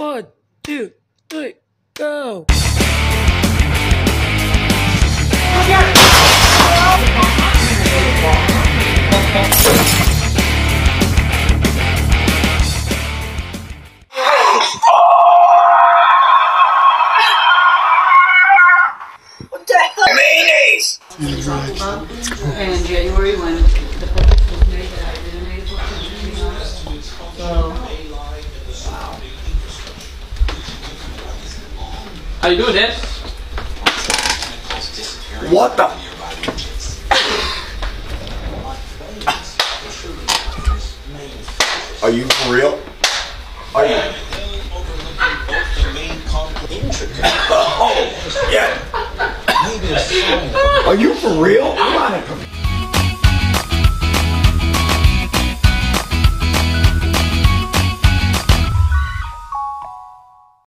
One, two, three, go. What the hell? Mayonnaise! January when the public was made that I didn't make it. So, How you doing, Dad? What the? Are you for real? Are you? Oh, yeah. Are you for real? I'm on a